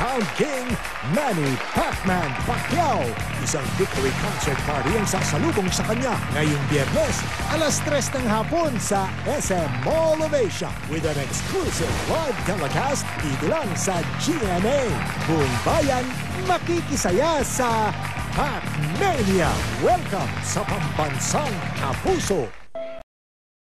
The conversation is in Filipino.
Pound King, Manny Pacman Pacquiao. Isang victory concert party ang sasalubong sa kanya ngayong biyernes, alas 3 ng hapon sa SM Mall of Asia with an exclusive live telecast dito lang sa GMA. Buong bayan makikisaya sa Pacmania. Welcome sa pambansang Kapuso.